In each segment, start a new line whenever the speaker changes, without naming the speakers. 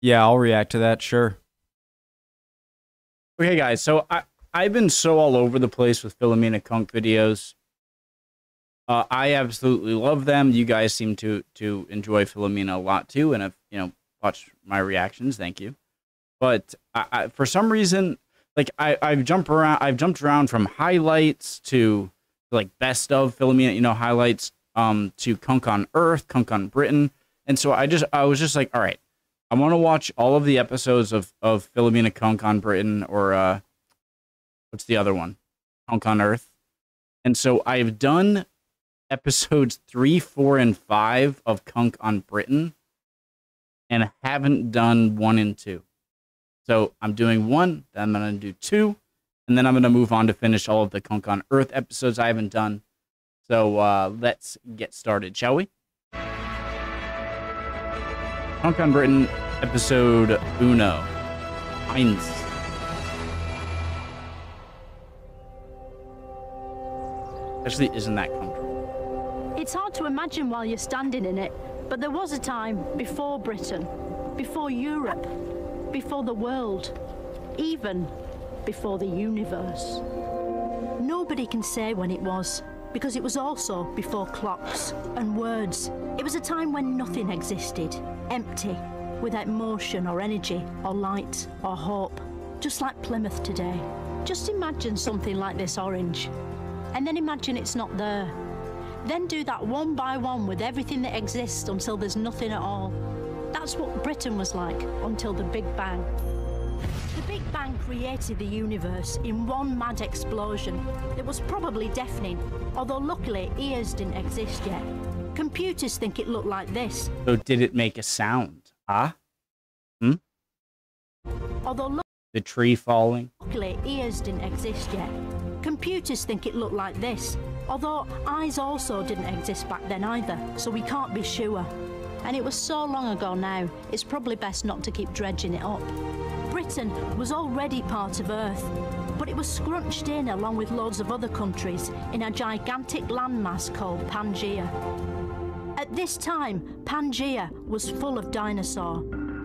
Yeah, I'll react to that. Sure.
Okay, guys. So I I've been so all over the place with Philomena Cunk videos. Uh, I absolutely love them. You guys seem to to enjoy Philomena a lot too, and have you know watched my reactions. Thank you. But I, I, for some reason, like I I've jumped around. I've jumped around from highlights to like best of Philomena, you know, highlights um to Cunk on Earth, Cunk on Britain, and so I just I was just like, all right, I want to watch all of the episodes of of Philomena Cunk on Britain or uh, what's the other one, Cunk on Earth, and so I've done episodes three, four, and five of Cunk on Britain, and haven't done one and two. So I'm doing one, then I'm gonna do two, and then I'm gonna move on to finish all of the Cunk on Earth episodes I haven't done. So uh, let's get started, shall we? Cunk on Britain, episode uno. Eins. Actually, isn't that comfortable?
It's hard to imagine while you're standing in it, but there was a time before Britain, before Europe, before the world, even before the universe. Nobody can say when it was, because it was also before clocks and words. It was a time when nothing existed, empty, without motion or energy or light or hope, just like Plymouth today. Just imagine something like this orange, and then imagine it's not there. Then do that one by one with everything that exists until there's nothing at all. That's what Britain was like until the Big Bang. The Big Bang created the universe in one mad explosion that was probably deafening, although luckily ears didn't exist yet. Computers think it looked like this,
So did it make a sound? Ah? Hmm?
although
The tree falling?
luckily ears didn't exist yet. Computers think it looked like this, although eyes also didn't exist back then either, so we can't be sure. And it was so long ago now, it's probably best not to keep dredging it up. Britain was already part of Earth, but it was scrunched in along with loads of other countries in a gigantic landmass called Pangaea. At this time, Pangaea was full of dinosaur,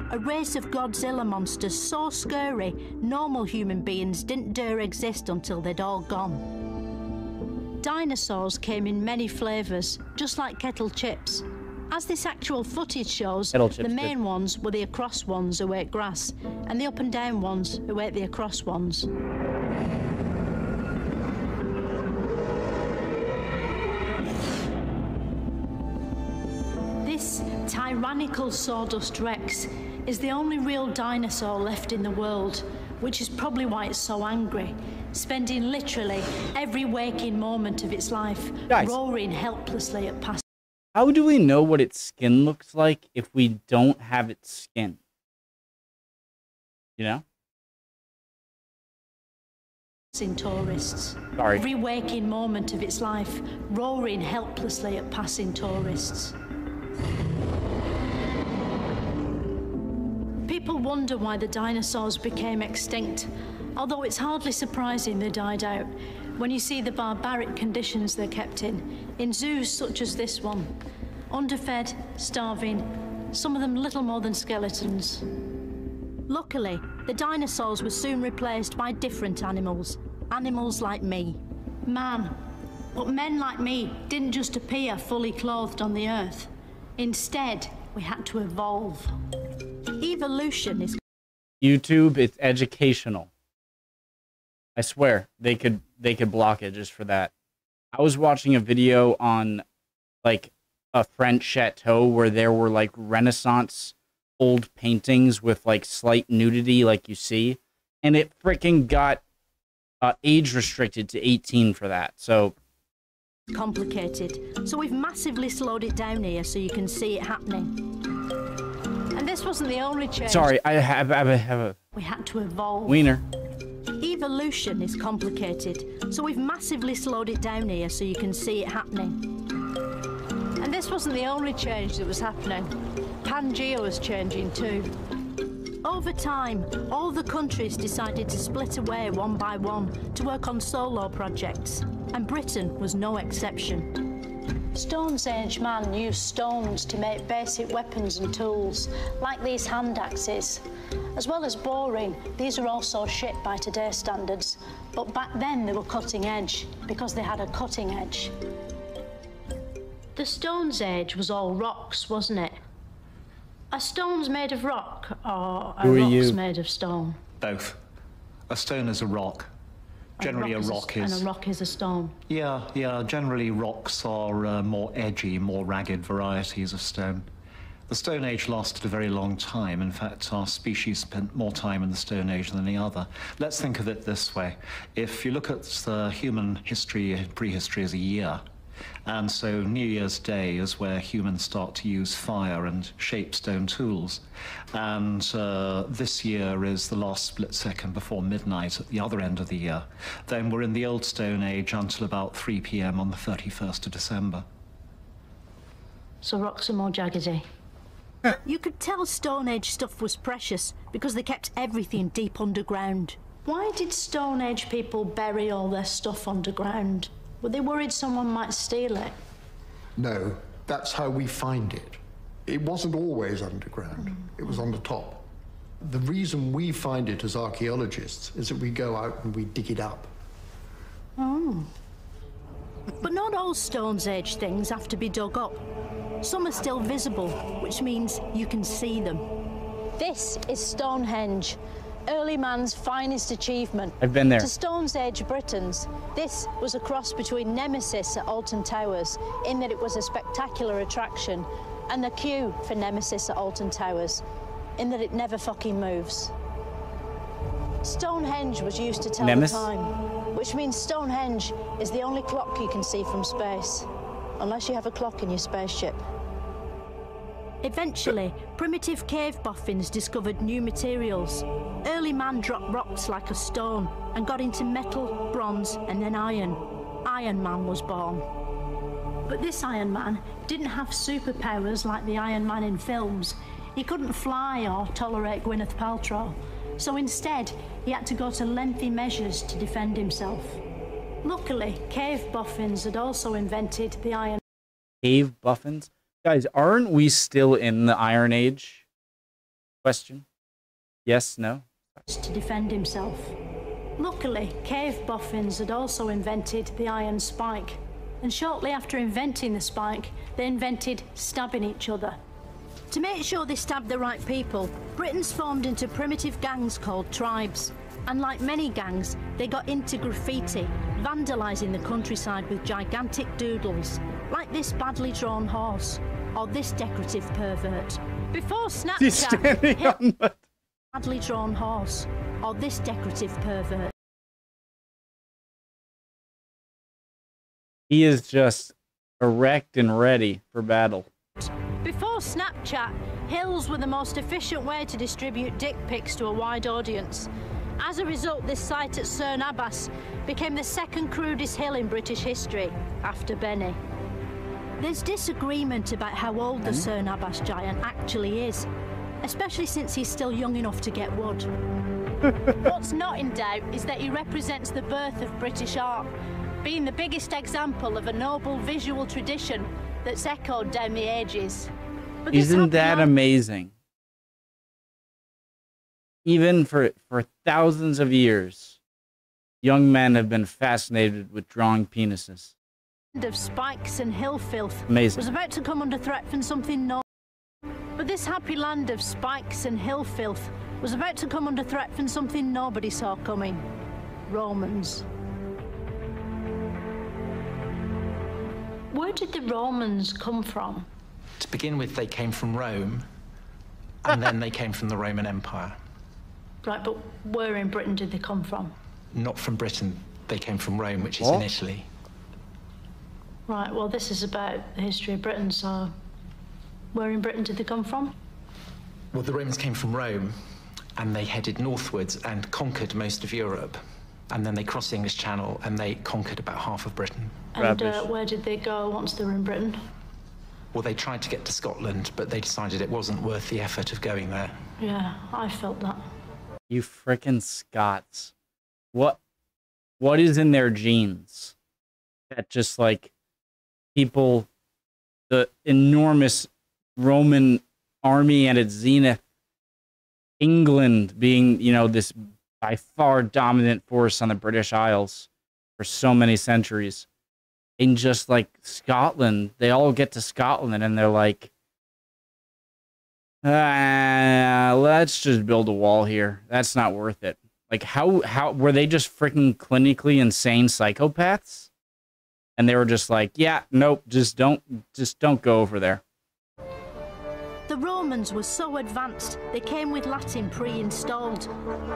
a race of Godzilla monsters so scary normal human beings didn't dare exist until they'd all gone. Dinosaurs came in many flavours, just like kettle chips. As this actual footage shows, the main
good.
ones were the across ones who ate grass, and the up and down ones who ate the across ones. Tyrannical sawdust rex is the only real dinosaur left in the world, which is probably why it's so angry, spending literally every waking moment of its life
Guys.
roaring helplessly at passing
How do we know what its skin looks like if we don't have its skin? You know?
tourists.
Sorry.
Every waking moment of its life roaring helplessly at passing tourists. People wonder why the dinosaurs became extinct, although it's hardly surprising they died out when you see the barbaric conditions they're kept in, in zoos such as this one. Underfed, starving, some of them little more than skeletons. Luckily, the dinosaurs were soon replaced by different animals. Animals like me. Man. But men like me didn't just appear fully clothed on the earth. Instead, we had to evolve. Evolution is
YouTube, it's educational. I swear they could they could block it just for that. I was watching a video on like a French chateau where there were like Renaissance old paintings with like slight nudity, like you see, and it freaking got uh, age restricted to 18 for that. So
complicated, so we've massively slowed it down here so you can see it happening. This wasn't the only change.
sorry, I have I have a, have a
We had to evolve.
wiener.
Evolution is complicated, so we've massively slowed it down here so you can see it happening. And this wasn't the only change that was happening. Pangea was changing too. Over time, all the countries decided to split away one by one to work on solo projects, and Britain was no exception. Stone's Age man used stones to make basic weapons and tools, like these hand axes. As well as boring, these are also shit by today's standards, but back then they were cutting edge, because they had a cutting edge. The Stone's Age was all rocks, wasn't it? Are stones made of rock, or are
are
rocks
you?
made of stone?
Both. A stone is a rock.
A
Generally, a rock
is
rock
And
is.
a rock is a stone.
Yeah, yeah. Generally, rocks are uh, more edgy, more ragged varieties of stone. The Stone Age lasted a very long time. In fact, our species spent more time in the Stone Age than any other. Let's think of it this way. If you look at uh, human history, prehistory as a year, and so New Year's Day is where humans start to use fire and shape stone tools. And uh, this year is the last split second before midnight at the other end of the year. Then we're in the Old Stone Age until about 3 p.m. on the 31st of December.
So rocks are more jaggedy.
You could tell Stone Age stuff was precious because they kept everything deep underground.
Why did Stone Age people bury all their stuff underground? Were they worried someone might steal it?
No, that's how we find it. It wasn't always underground, mm. it was on the top. The reason we find it as archaeologists is that we go out and we dig it up. Oh.
But not all Stone's Age things have to be dug up. Some are still visible, which means you can see them.
This is Stonehenge, early man's finest achievement.
I've been there.
To Stone's Age Britons, this was a cross between Nemesis at Alton Towers, in that it was a spectacular attraction, and the queue for Nemesis at Alton Towers, in that it never fucking moves. Stonehenge was used to tell
Nemes?
the time, which means Stonehenge is the only clock you can see from space, unless you have a clock in your spaceship.
Eventually, primitive cave boffins discovered new materials. Early man dropped rocks like a stone and got into metal, bronze, and then iron. Iron Man was born. But this Iron Man didn't have superpowers like the Iron Man in films. He couldn't fly or tolerate Gwyneth Paltrow. So instead, he had to go to lengthy measures to defend himself. Luckily, cave boffins had also invented the Iron
Cave buffins? Guys, aren't we still in the Iron Age? Question? Yes, no?
to defend himself. Luckily, cave boffins had also invented the iron spike. And shortly after inventing the spike, they invented stabbing each other. To make sure they stabbed the right people, Britons formed into primitive gangs called tribes. And like many gangs, they got into graffiti, vandalising the countryside with gigantic doodles, like this badly drawn horse, or this decorative pervert. Before
He's
Snapchat,
standing on the...
badly drawn horse, or this decorative pervert.
He is just erect and ready for battle.
Before Snapchat, hills were the most efficient way to distribute dick pics to a wide audience. As a result, this site at Cerne Abbas became the second crudest hill in British history, after Benny.
There's disagreement about how old the hmm? Cerne Abbas giant actually is, especially since he's still young enough to get wood.
What's not in doubt is that he represents the birth of British art, being the biggest example of a noble visual tradition that's echoed down the ages. But
Isn't that amazing? Even for for thousands of years, young men have been fascinated with drawing penises.
Of spikes and hill filth
Amazing.
was about to come under threat from something no. But this happy land of spikes and hill filth was about to come under threat from something nobody saw coming. Romans. Where did the Romans come from?
To begin with, they came from Rome, and then they came from the Roman Empire.
Right, but where in Britain did they come from?
Not from Britain, they came from Rome, which is
What?
in Italy.
Right, well, this is about the history of Britain, so where in Britain did they come from?
Well, the Romans came from Rome, and they headed northwards and conquered most of Europe. And then they crossed the English Channel and they conquered about half of Britain.
And uh, where did they go once they were in Britain?
Well, they tried to get to Scotland, but they decided it wasn't worth the effort of going there.
Yeah, I felt that.
You frickin' Scots. What what is in their genes? That just like people the enormous Roman army at its zenith, England being, you know, this by far dominant force on the British Isles for so many centuries. In just like Scotland, they all get to Scotland and they're like, uh, let's just build a wall here. That's not worth it. Like how how were they just freaking clinically insane psychopaths? And they were just like, yeah, nope, just don't just don't go over there.
The Romans were so advanced, they came with Latin pre-installed,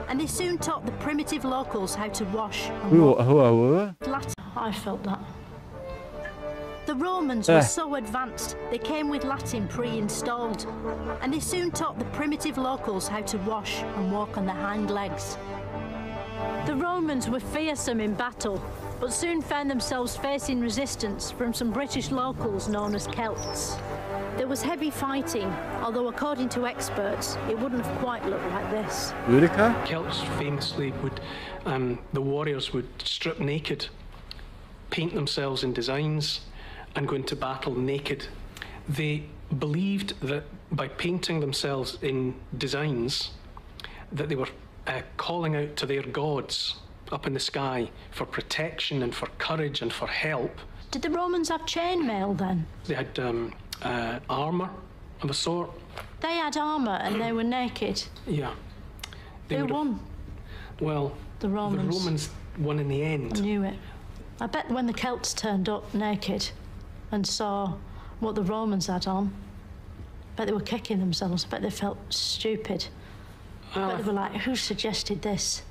and they soon taught the primitive locals how to wash and
Who,
walk.
who, who, who?
Latin. I felt that. The Romans eh.
were
so advanced, they came with Latin pre-installed, and they soon taught the primitive locals how to wash and walk on their hind legs. The Romans were fearsome in battle, but soon found themselves facing resistance from some British locals known as Celts. There was heavy fighting, although according to experts, it wouldn't have quite looked like this.
Boudica?
Celts famously would, um, the warriors would strip naked, paint themselves in designs, and go into battle naked. They believed that by painting themselves in designs, that they were uh, calling out to their gods up in the sky for protection and for courage and for help.
Did the Romans have chainmail then?
They had um, uh, armour of a sort.
They had armour and they were naked.
Yeah. They
Who
have-
won?
Well,
The Romans.
the Romans won in the end.
I knew it. I bet when the Celts turned up naked and saw what the Romans had on, I bet they were kicking themselves. I bet they felt stupid. I bet they were like, who suggested this?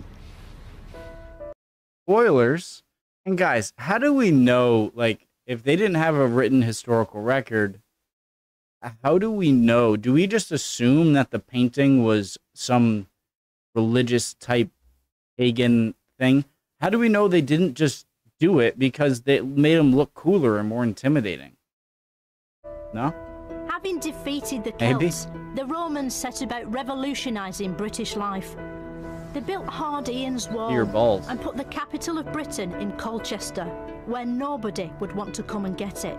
Spoilers. And guys, how do we know, like, if they didn't have a written historical record, how do we know? Do we just assume that the painting was some religious type pagan thing? How do we know they didn't just do it because they made them look cooler and more intimidating? No?
Having defeated the
Maybe.
Celts, the Romans set about revolutionising British life. They built Hadrian's Wall
Your balls.
and put the capital of Britain in Colchester, where nobody would want to come and get it.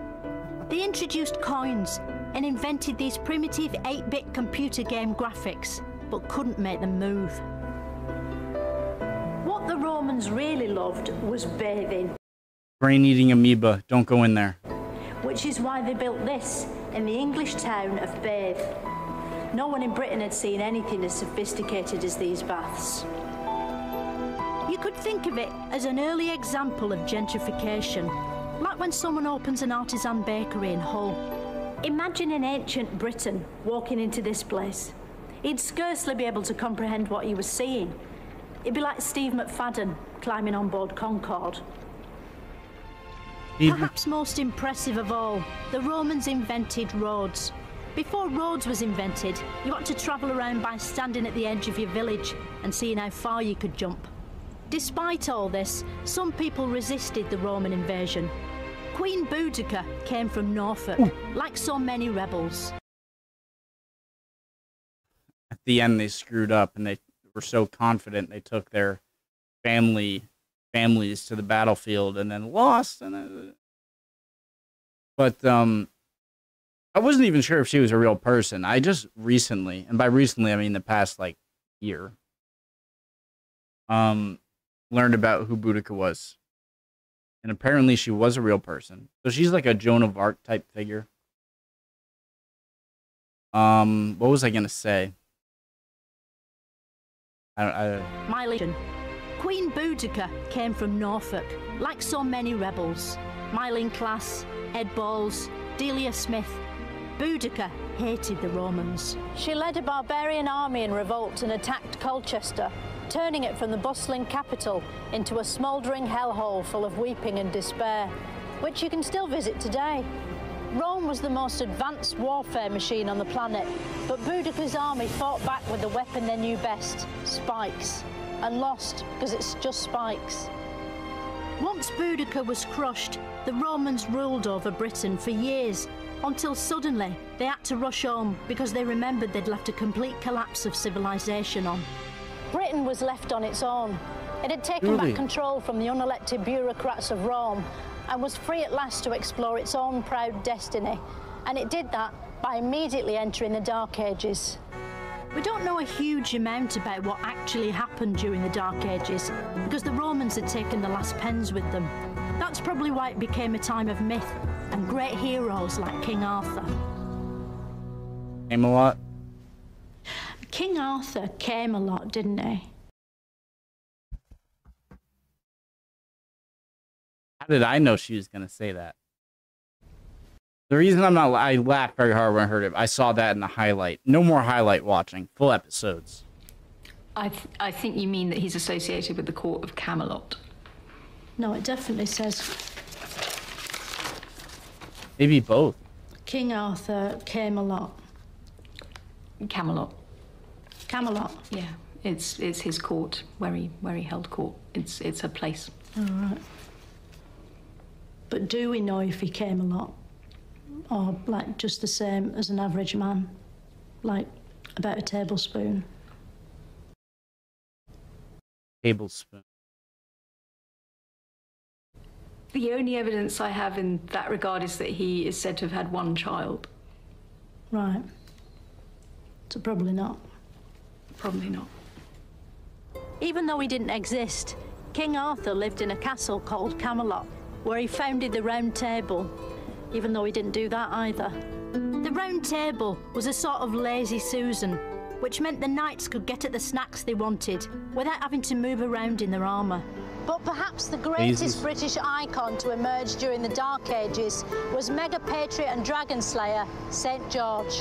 They introduced coins and invented these primitive 8 bit computer game graphics, but couldn't make them move. What the Romans really loved was bathing,
Brain eating amoeba. Don't go in there.
which is why they built this in the English town of Bath. No one in Britain had seen anything as sophisticated as these baths. You could think of it as an early example of gentrification, like when someone opens an artisan bakery in Hull. Imagine an ancient Briton walking into this place. He'd scarcely be able to comprehend what he was seeing. It'd be like Steve McFadden climbing on board Concorde. Perhaps most impressive of all, the Romans invented roads. Before roads was invented, you had to travel around by standing at the edge of your village and seeing how far you could jump. Despite all this, some people resisted the Roman invasion. Queen Boudica came from Norfolk, like so many rebels.
at the end they screwed up and they were so confident they took their family families to the battlefield and then lost and but um I wasn't even sure if she was a real person. I just recently, and by recently I mean the past like year, um learned about who Boudica was. And apparently she was a real person. So she's like a Joan of Arc type figure. Um what was I going to say? I, I,
My legion. Queen Boudica came from Norfolk, like so many rebels. Myleene Klass, Ed Balls, Delia Smith. Boudica hated the Romans. She led a barbarian army in revolt and attacked Colchester, turning it from the bustling capital into a smouldering hellhole full of weeping and despair, which you can still visit today. Rome was the most advanced warfare machine on the planet, but Boudica's army fought back with the weapon they knew best, spikes, and lost because it's just spikes. Once Boudica was crushed, the Romans ruled over Britain for years, until suddenly they had to rush home because they remembered they'd left a complete collapse of civilization on. Britain was left on its own. It had taken
Really?
back control from the unelected bureaucrats of Rome and was free at last to explore its own proud destiny.
And it did that by immediately entering the Dark Ages.
We don't know a huge amount about what actually happened during the Dark Ages because the Romans had taken the last pens with them. That's probably why it became a time of myth and great heroes like King Arthur.
Came a lot.
King Arthur came a lot, didn't he?
How did I know she was going to say that? The reason I'm not, I laughed very hard when I heard it. I saw that in the highlight. No more highlight watching. Full episodes.
I, th- I think you mean that he's associated with the court of Camelot.
No, it definitely says
Maybe both.
King Arthur came a lot.
Camelot.
Camelot.
Yeah, it's it's his court where he where he held court. It's it's a place.
All right. But do we know if he came a lot? Or like just the same as an average man? Like about a tablespoon?
Tablespoon.
The only evidence I have in that regard is that he is said to have had one child.
Right. So probably not.
Probably not.
Even though he didn't exist, King Arthur lived in a castle called Camelot, where he founded the Round Table, even though he didn't do that either. The Round Table was a sort of lazy Susan, which meant the knights could get at the snacks they wanted without having to move around in their armour.
But perhaps the greatest
Jesus.
British icon to emerge during the Dark Ages was mega patriot and dragon slayer St. George.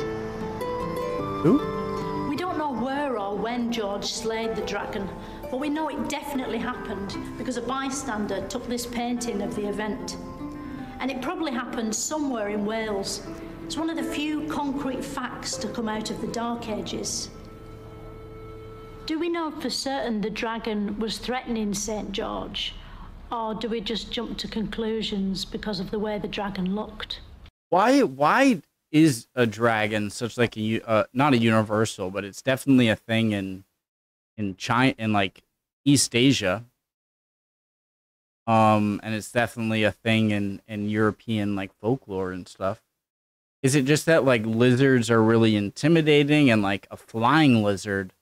Who?
We don't know where or when George slayed the dragon, but we know it definitely happened because a bystander took this painting of the event. And it probably happened somewhere in Wales. It's one of the few concrete facts to come out of the Dark Ages. Do we know for certain the dragon was threatening St. George? Or do we just jump to conclusions because of the way the dragon looked?
Why? Why is a dragon such like a uh, not a universal, but it's definitely a thing in in China in like East Asia. Um, and it's definitely a thing in in European like folklore and stuff. Is it just that like lizards are really intimidating and like a flying lizard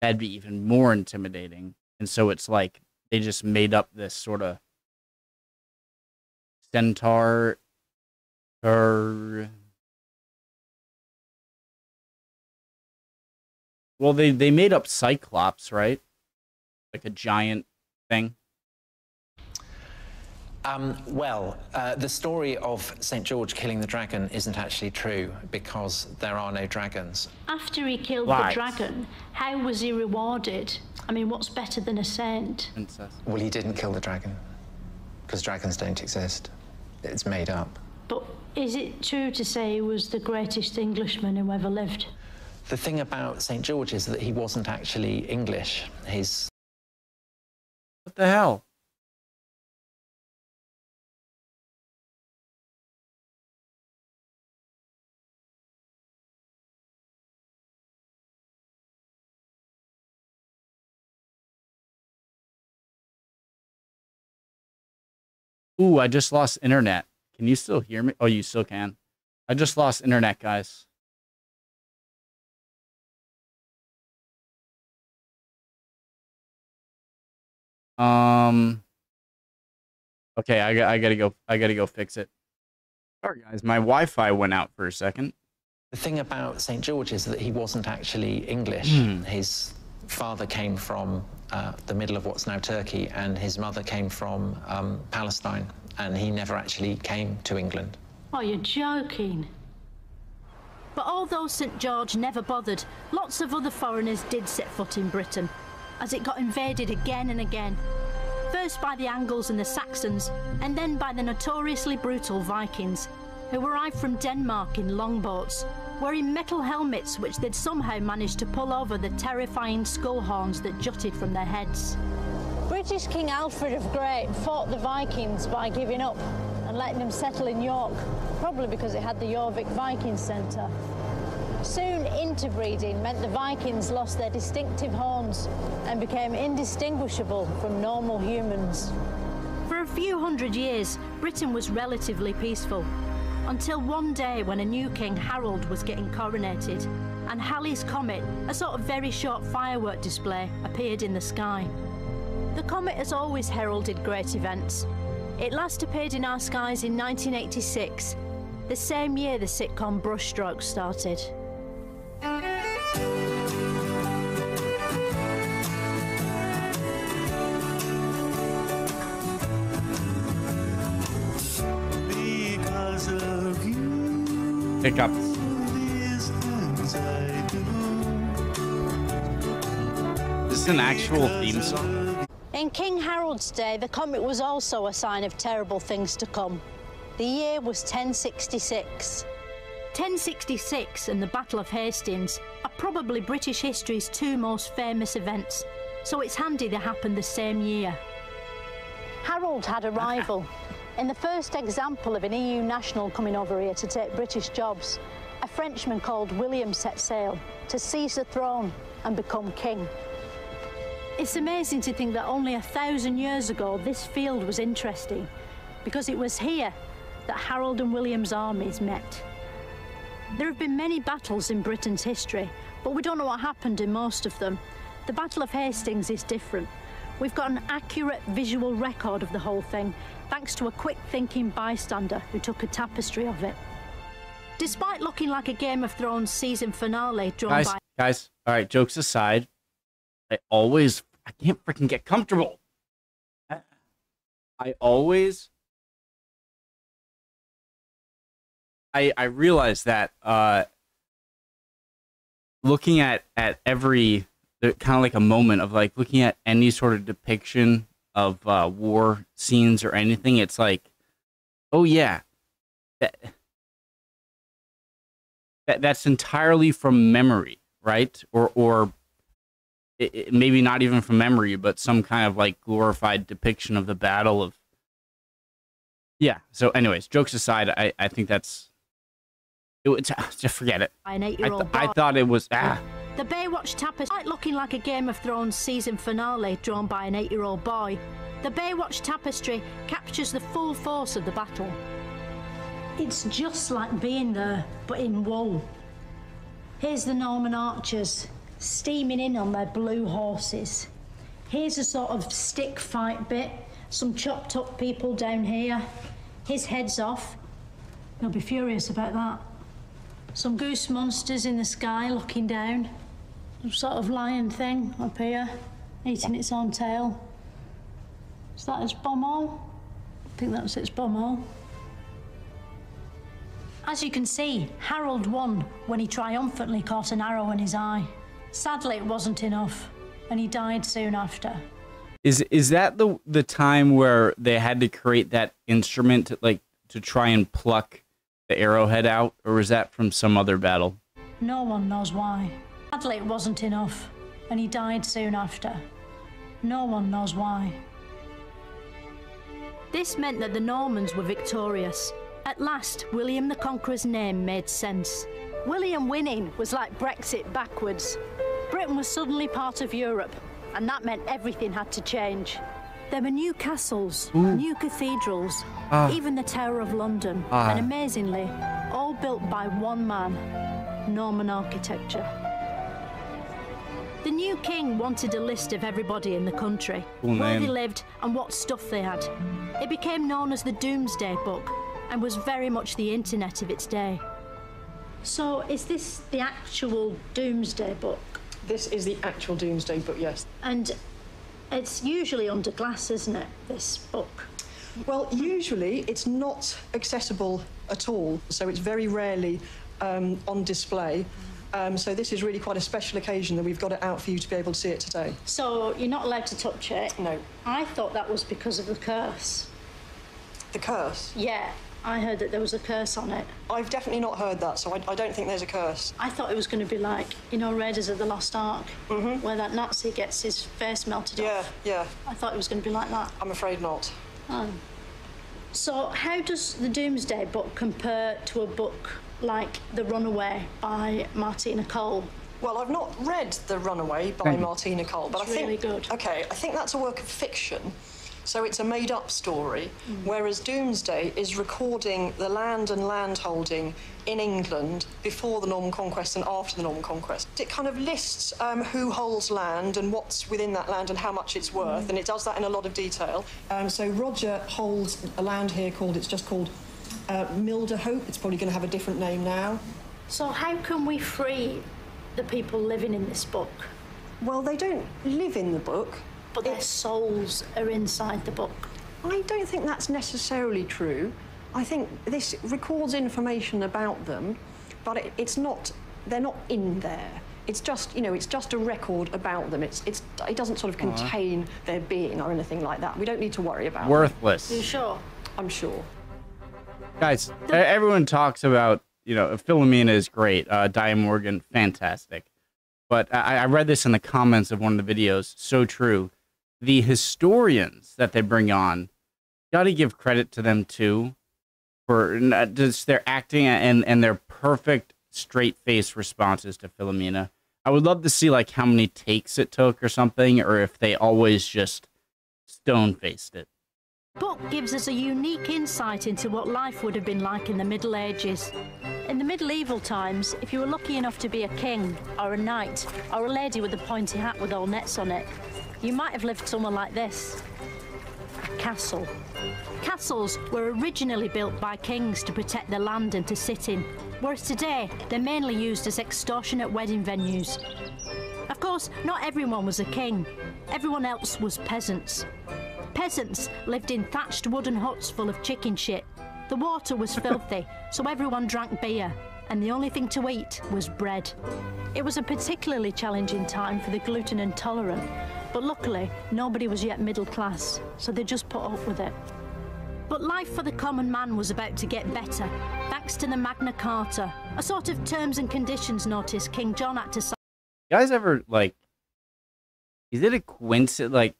that'd be even more intimidating? And so it's like they just made up this sort of centaur or well they they made up cyclops right like a giant thing
Um, well, uh, the story of St. George killing the dragon isn't actually true because there are no dragons.
After he killed
Lies.
the dragon, how was he rewarded? I mean, what's better than a saint?
princess
Well, he didn't kill the dragon because dragons don't exist. It's made up.
But is it true to say he was the greatest Englishman who ever lived?
The thing about St. George is that he wasn't actually English. His
what the hell Ooh, I just lost internet. Can you still hear me? Oh, you still can. I just lost internet, guys. Um. Okay, I got. I gotta go. I gotta go fix it. Sorry, guys. My Wi-Fi went out for a second.
The thing about St. George is that he wasn't actually English.
Hmm.
His father came from uh, the middle of what's now Turkey, and his mother came from um, Palestine, and he never actually came to England.
Oh, you're joking. But although St George never bothered, lots of other foreigners did set foot in Britain, as it got invaded again and again. First by the Angles and the Saxons, and then by the notoriously brutal Vikings, who arrived from Denmark in longboats, wearing metal helmets which they'd somehow managed to pull over the terrifying skull horns that jutted from their heads.
British King Alfred of Great fought the Vikings by giving up and letting them settle in York, probably because it had the Jorvik Viking Centre. Soon interbreeding meant the Vikings lost their distinctive horns and became indistinguishable from normal humans.
For a few hundred years, Britain was relatively peaceful, Until one day when a new king, Harold, was getting coronated, and Halley's Comet, a sort of very short firework display, appeared in the sky. The comet has always heralded great events. It last appeared in our skies in 1986, the same year the sitcom Brushstrokes started.
Hiccups. This is an actual theme song.
In King Harold's day, the comet was also a sign of terrible things to come. The year was 1066. 1066 and the Battle of Hastings are probably British history's two most famous events, so it's handy they happened the same year. Harold had a rival. In the first example of an EU national coming over here to take British jobs, a Frenchman called William set sail to seize the throne and become king. It's amazing to think that only a thousand years ago this field was interesting because it was here that Harold and William's armies met. There have been many battles in Britain's history, but we don't know what happened in most of them. The Battle of Hastings is different. We've got an accurate visual record of the whole thing, thanks to a quick thinking bystander who took a tapestry of it. Despite looking like a Game of Thrones season finale drawn
Guys,
by
guys, all right, jokes aside, I always, I can't freaking get comfortable. I always, I, I realize that, uh, looking at, at every, kind of like a moment of like looking at any sort of depiction of, uh, war scenes or anything, it's like, oh yeah, that, that that's entirely from memory, right? Or or it, it- maybe not even from memory, but some kind of like glorified depiction of the battle of. Yeah. So, anyways, jokes aside, I I think that's. It, was- just forget it. I, th- I thought it was ah.
The Baywatch tapestry, like looking like a Game of Thrones season finale drawn by an eight year old boy, the Baywatch tapestry captures the full force of the battle. It's just like being there, but in wool. Here's the Norman archers steaming in on their blue horses. Here's a sort of stick fight bit, some chopped up people down here. His head's off. You'll be furious about that. Some goose monsters in the sky looking down. Some sort of lion thing up here, eating its own tail. Is that its bumhole? I think that's its bumhole. As you can see, Harold won when he triumphantly caught an arrow in his eye. Sadly, it wasn't enough, and he died soon after.
Is is that the the time where they had to create that instrument to, like to try and pluck the arrowhead out, or was that from some other battle?
No one knows why. Sadly, it wasn't enough, and he died soon after. No one knows why. This meant that the Normans were victorious. At last, William the Conqueror's name made sense. William winning was like Brexit backwards. Britain was suddenly part of Europe, and that meant everything had to change. There were new castles, new cathedrals,
Ah.
even the Tower of London,
Ah.
and amazingly, all built by one man Norman architecture. The new king wanted a list of everybody in the country,
Cool
where they lived and what stuff they had. It became known as the Domesday Book and was very much the internet of its day. So, is this the actual Domesday Book?
This is the actual Domesday Book, yes.
And it's usually under glass, isn't it? This book.
Well, usually it's not accessible at all, so it's very rarely um, on display. Um, so this is really quite a special occasion that we've got it out for you to be able to see it today.
So, you're not allowed to touch it?
No.
I thought that was because of the curse.
The curse?
Yeah, I heard that there was a curse on it.
I've definitely not heard that, so I, I don't think there's a curse.
I thought it was going to be like, you know, Raiders of the Lost Ark,
Mm-hmm.
where that Nazi gets his face melted
Yeah,
off.
yeah.
I thought it was going to be like that.
I'm afraid not.
Oh. So, how does the Domesday Book compare to a book like The Runaway by Martina Cole?
Well, I've not read The Runaway by
Thank.
Martina Cole, but
It's
I think
really good.
Okay, I think that's a work of fiction. So it's a made up story, whereas Domesday is recording the land and land holding in England before the Norman Conquest and after the Norman Conquest. It kind of lists um, who holds land and what's within that land and how much it's worth, and it does that in a lot of detail. Um, so Roger holds a land here called, it's just called uh, Milderhope. It's probably going to have a different name now.
So, how can we free the people living in this book?
Well, they don't live in the book.
But their souls are inside the book.
I don't think that's necessarily true. I think this records information about them, but it, it's not, they're not in there. It's just, you know, it's just a record about them. It's, it's, it doesn't sort of
Aw.
contain their being or anything like that. We don't need to worry about it.
Worthless.
You sure?
I'm sure.
Guys, everyone talks about, you know, Philomena is great. Uh, Diane Morgan, fantastic. But I, I read this in the comments of one of the videos. So true. The historians that they bring on, got to give credit to them too for just their acting and, and their perfect straight face responses to Philomena. I would love to see like how many takes it took or something, or if they always just stone faced it.
Book gives us a unique insight into what life would have been like in the Middle Ages. In the medieval times, if you were lucky enough to be a king, or a knight, or a lady with a pointy hat with all nets on it, you might have lived somewhere like this a castle. Castles were originally built by kings to protect their land and to sit in, whereas today they're mainly used as extortionate wedding venues. Of course, not everyone was a king, everyone else was peasants. Peasants lived in thatched wooden huts full of chicken shit. The water was filthy, so everyone drank beer, and the only thing to eat was bread. It was a particularly challenging time for the gluten intolerant, but luckily nobody was yet middle class, so they just put up with it. But life for the common man was about to get better, thanks to the Magna Carta, a sort of terms and conditions notice King John had to sign.
You guys ever like is it a coincidence like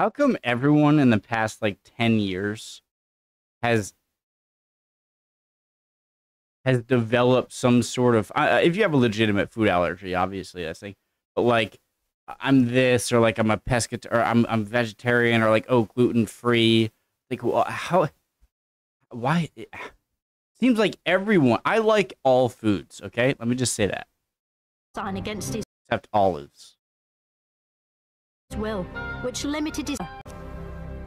how come everyone in the past like 10 years has has developed some sort of uh, if you have a legitimate food allergy obviously i think but like i'm this or like i'm a pescat or i'm i'm vegetarian or like oh gluten free like well, how why it seems like everyone i like all foods okay? Let me just say that.
Sign against his
except olives
will, which limited his.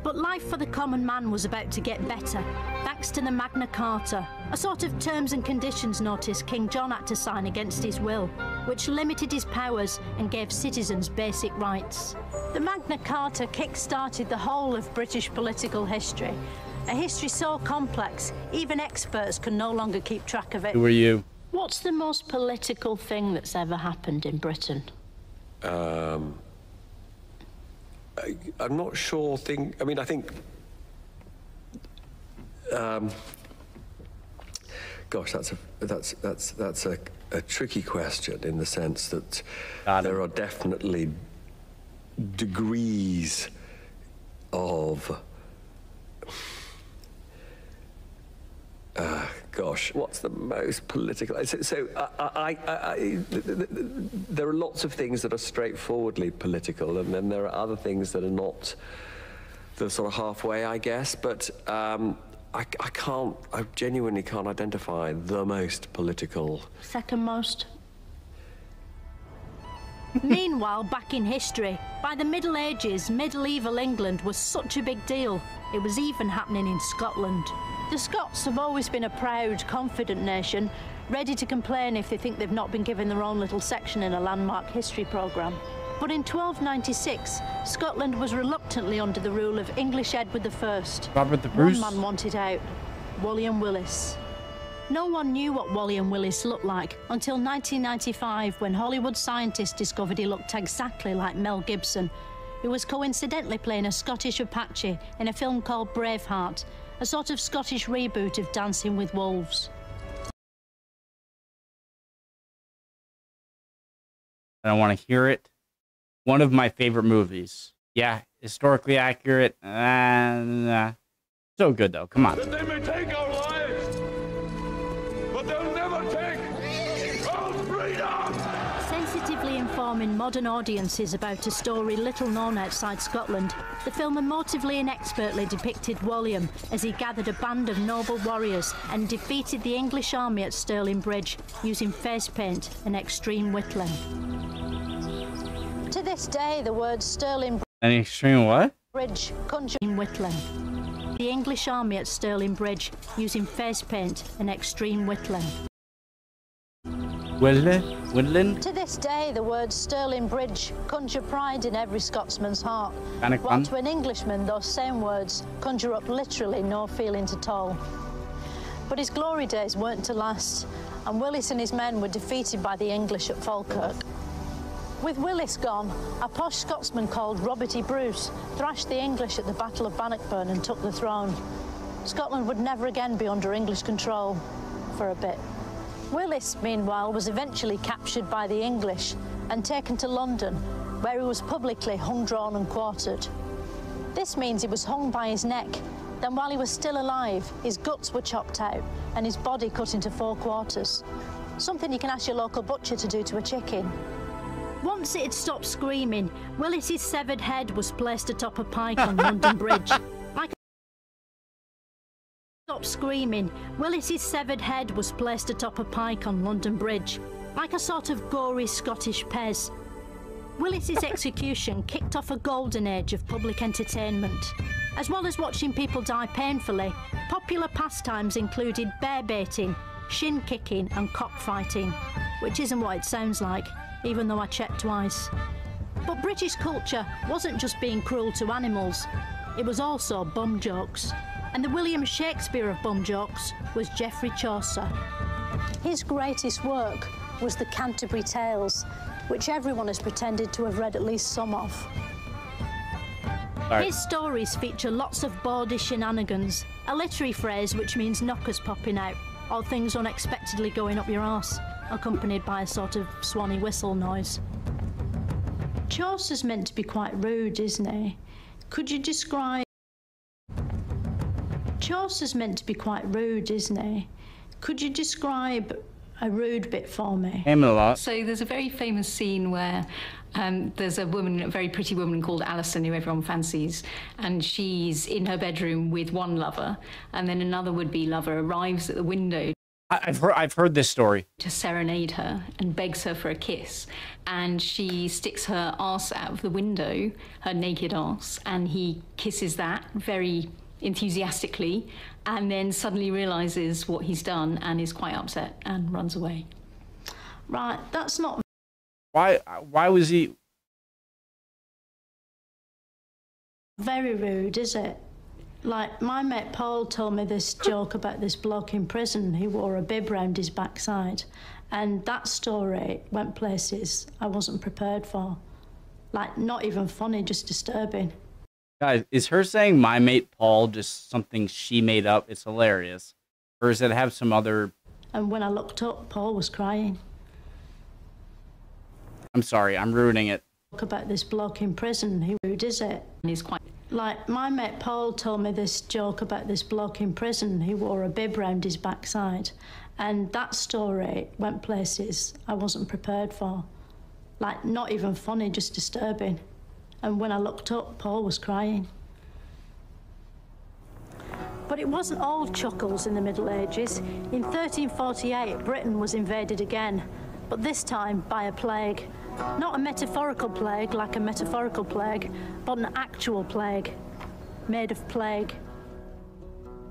But life for the common man was about to get better, thanks to the Magna Carta, a sort of terms and conditions notice King John had to sign against his will, which limited his powers and gave citizens basic rights. The Magna Carta kick-started the whole of British political history, a history so complex even experts can no longer keep track of it.
who are you
What's the most political thing that's ever happened in Britain?
Um, I, I'm not sure. Think. I mean, I think. Um, gosh, that's a that's that's that's a, a tricky question in the sense that there are definitely degrees of. Uh, gosh, what's the most political? So, so I, I, I, I, th- th- th- there are lots of things that are straightforwardly political, and then there are other things that are not. They're sort of halfway, I guess. But um, I, I can't. I genuinely can't identify the most political.
Second most. Meanwhile, back in history, by the Middle Ages, medieval England was such a big deal. It was even happening in Scotland. The Scots have always been a proud, confident nation, ready to complain if they think they've not been given their own little section in a landmark history programme. But in 1296, Scotland was reluctantly under the rule of English Edward I.
Robert the Bruce?
One man wanted out William Wallace. No one knew what William Wallace looked like until 1995 when Hollywood scientists discovered he looked exactly like Mel Gibson, who was coincidentally playing a Scottish Apache in a film called Braveheart, a sort of Scottish reboot of Dancing with Wolves.
I don't want to hear it. One of my favorite movies. Yeah, historically accurate. Uh. So good though. Come on.
But they'll never take our freedom!
Sensitively informed informing modern audiences about a story little known outside Scotland, the film emotively and expertly depicted William as he gathered a band of noble warriors and defeated the English army at Stirling Bridge using face paint and extreme whittling. To this day, the word Stirling
Any extreme what?
Bridge conjuring whittling. The English army at Stirling Bridge using face paint and extreme whittling. To this day, the words Stirling Bridge conjure pride in every Scotsman's heart, while to an Englishman, those same words conjure up literally no feelings at all. But his glory days weren't to last, and Wallace and his men were defeated by the English at Falkirk. With Wallace gone, a posh Scotsman called Robert E. Bruce thrashed the English at the Battle of Bannockburn and took the throne. Scotland would never again be under English control for a bit. Wallace, meanwhile, was eventually captured by the English and taken to London, where he was publicly hung, drawn, and quartered. This means he was hung by his neck. Then, while he was still alive, his guts were chopped out and his body cut into four quarters. Something you can ask your local butcher to do to a chicken. Once it had stopped screaming, Wallace's severed head was placed atop a pike on London Bridge. Screaming, Wallace's severed head was placed atop a pike on London Bridge, like a sort of gory Scottish pez. Wallace's execution kicked off a golden age of public entertainment. As well as watching people die painfully, popular pastimes included bear baiting, shin kicking, and cockfighting, which isn't what it sounds like, even though I checked twice. But British culture wasn't just being cruel to animals, it was also bum jokes. And the William Shakespeare of bum jokes was Geoffrey Chaucer. His greatest work was the Canterbury Tales, which everyone has pretended to have read at least some of.
Sorry.
His stories feature lots of bawdy shenanigans, a literary phrase which means knockers popping out, or things unexpectedly going up your arse, accompanied by a sort of swanee whistle noise. Chaucer's meant to be quite rude, isn't he? Could you describe. Chaucer's meant to be quite rude, isn't he? Could you describe a rude bit for me?
Came.
So there's a very famous scene where um, there's a woman, a very pretty woman called Alison, who everyone fancies, and she's in her bedroom with one lover, and then another would-be lover arrives at the window
I- I've heard, I've heard this story.
to serenade her and begs her for a kiss. And she sticks her arse out of the window, her naked arse, and he kisses that very enthusiastically, and then suddenly realizes what he's done and is quite upset and runs away.
Right, that's not
Why? Why was he?
very rude, is it? Like, my mate Paul told me this joke about this bloke in prison who wore a bib round his backside. And that story went places I wasn't prepared for. Like, not even funny, just disturbing.
Guys, is her saying my mate Paul just something she made up? It's hilarious. Or does it have some other?
And when I looked up, Paul was crying.
I'm sorry, I'm ruining it.
Talk about this bloke in prison who rude, is it?
And he's quite
Like, my mate Paul told me this joke about this bloke in prison who wore a bib round his backside. And that story went places I wasn't prepared for. Like, not even funny, just disturbing. And when I looked up, Paul was crying. But it wasn't all chuckles in the Middle Ages. In 1348, Britain was invaded again, but this time by a plague. Not a metaphorical plague like a metaphorical plague, but an actual plague, made of plague.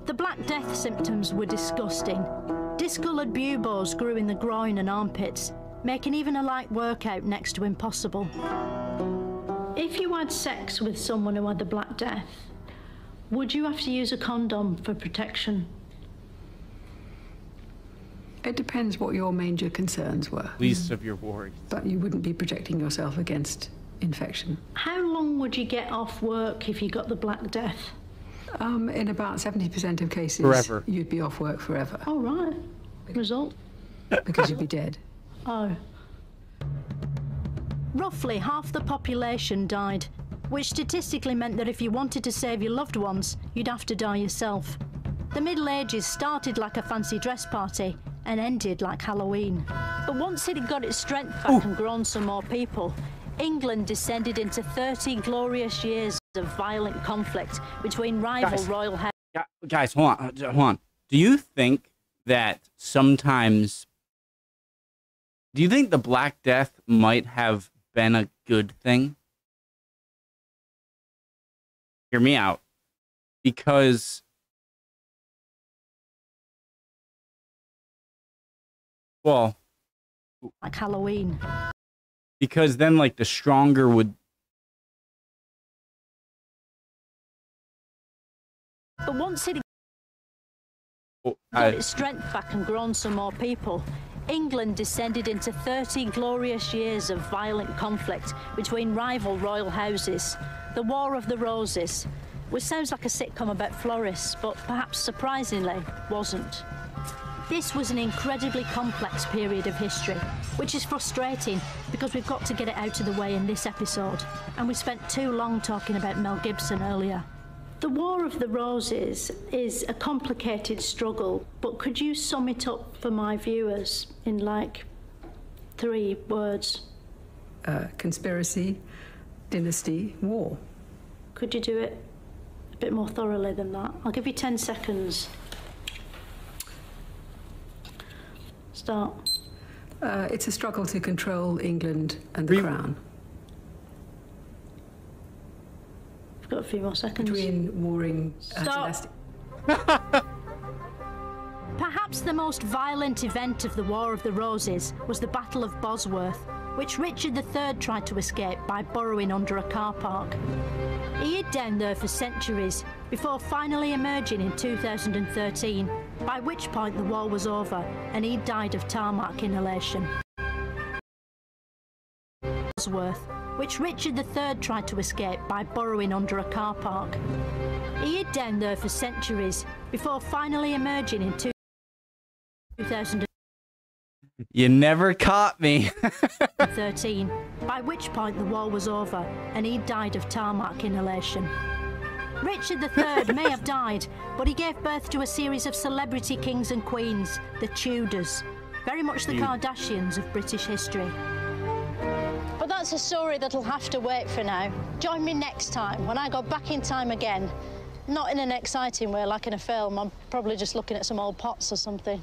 The Black Death symptoms were disgusting. Discoloured buboes grew in the groin and armpits, making even a light workout next to impossible. If you had sex with someone who had the Black Death, would you have to use a condom for protection?
It depends what your major concerns were.
Least of your worries.
But you wouldn't be protecting yourself against infection.
How long would you get off work if you got the Black Death?
Um, in about 70% of cases,
Forever.
you'd be off work forever
Oh, right. Result?
because you'd be dead.
Oh. Roughly half the population died, which statistically meant that if you wanted to save your loved ones, you'd have to die yourself. The Middle Ages started like a fancy dress party, and ended like Halloween. But once it had got its strength back and grown some more people, England descended into 30 glorious years of violent conflict between rival
Guys.
royal.
Gu- Guys, hold on, uh, hold on. Do you think that sometimes? Do you think the Black Death might have been a good thing? Hear me out, because well,
like Halloween.
because then like the stronger would
But once it
oh,
got its strength back and grown some more people, England descended into 30 glorious years of violent conflict between rival royal houses. The War of the Roses, which sounds like a sitcom about florists, but perhaps surprisingly wasn't. This was an incredibly complex period of history, which is frustrating because we've got to get it out of the way in this episode, and we spent too long talking about Mel Gibson earlier. The War of the Roses is a complicated struggle, but could you sum it up for my viewers in like three words?
Uh, conspiracy, dynasty, war.
Could you do it a bit more thoroughly than that? I'll give you 10 seconds. Start.
Uh, it's a struggle to control England and the crown.
I've got a few more seconds.
Between warring uh,
Stop. Perhaps the most violent event of the War of the Roses was the Battle of Bosworth, which Richard III tried to escape by burrowing under a car park. He hid down there for centuries before finally emerging in 2013, by which point the war was over and he died of tarmac inhalation. Which Richard III tried to escape by burrowing under a car park. He hid down there for centuries before finally emerging in 2000.
you never caught me.
13, by which point the war was over and he died of tarmac inhalation. Richard III may have died, but he gave birth to a series of celebrity kings and queens, the Tudors, very much the Kardashians of British history. But that's a story that'll have to wait for now. Join me next time when I go back in time again. Not in an exciting way like in a film, I'm probably just looking at some old pots or something.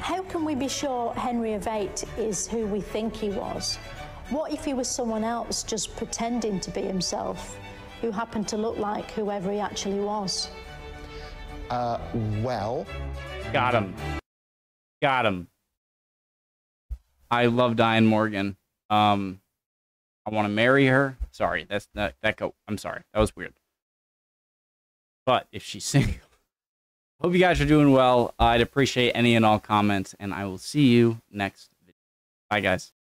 How can we be sure Henry VIII is who we think he was? What if he was someone else just pretending to be himself, who happened to look like whoever he actually was?
Uh, well,
Got him. Got him. I love Diane Morgan. Um, I want to marry her. Sorry, that's that that go. I'm sorry, that was weird. But if she's single, hope you guys are doing well. I'd appreciate any and all comments, and I will see you next video. Bye, guys.